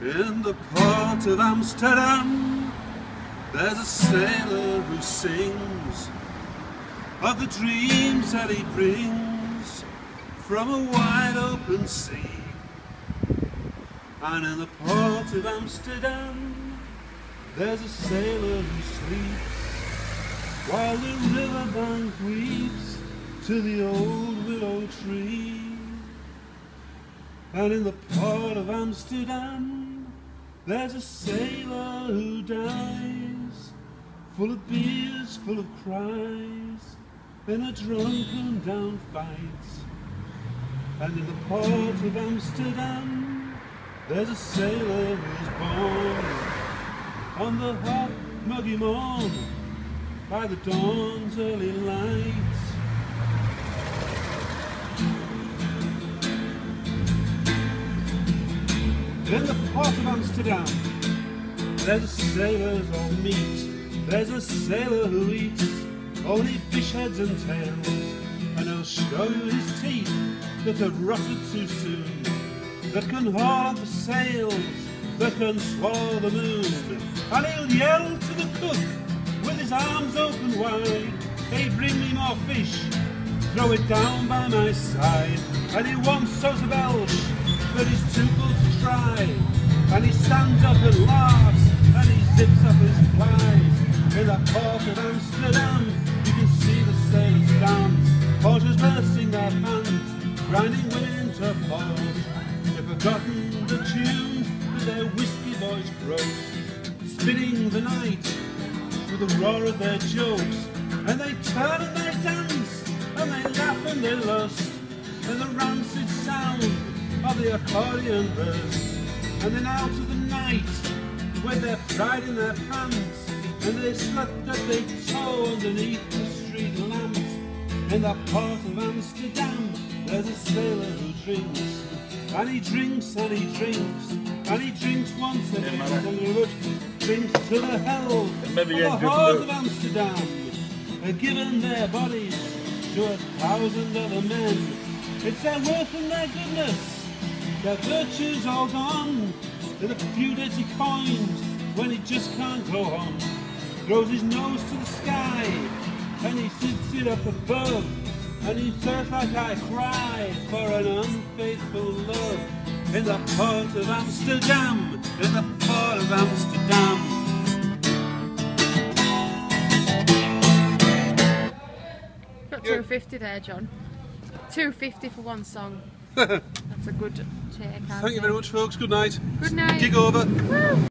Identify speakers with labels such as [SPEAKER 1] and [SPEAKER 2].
[SPEAKER 1] In the port of Amsterdam, there's a sailor who sings of the dreams that he brings from a wide open sea. And in the port of Amsterdam, there's a sailor who sleeps while the riverbank weeps to the old willow tree. And in the port of Amsterdam, there's a sailor who dies, full of beers, full of cries, in a drunken down fight. And in the port of Amsterdam, there's a sailor who's born on the hot, muggy morn by the dawn's early light. In the port of Amsterdam, there's a sailor's all meat. There's a sailor who eats only fish heads and tails, and he'll show you his teeth that have rotted too soon, that can haul up sails, that can swallow the moon, and he'll yell to the cook with his arms open wide, hey, bring me more fish, throw it down by my side, and he wants to belch, but he's too full to try, and he stands up and laughs, and he zips up his flies. In the port of Amsterdam, you can see the sailors dance, porters bursting their pants, grinding into port. They've forgotten the tunes that their whiskey voice grows, spinning the night with the roar of their jokes, and they turn and they dance, and they laugh and they lust, and the rancid sound of the accordion verse, and then out of the night, with their pride in their pants, and they slut that they toe underneath the street lamps. In the port of Amsterdam, there's a sailor who drinks, and he drinks and he drinks, and he drinks once a day, and he would drinks to the hell of the whores of Amsterdam, have given their bodies to a thousand other men. It's their worth and their goodness, their virtues all gone. They're the few dirty coins when he just can't go on. Throws his nose to the sky and he sits it up above. And he says like I cry for an unfaithful love. In the port of Amsterdam, in the port of Amsterdam.
[SPEAKER 2] Got 250 there, John. 250 for one song. That's a good take.
[SPEAKER 1] Thank you very much, folks. Good night.
[SPEAKER 2] Good night.
[SPEAKER 1] Gig over.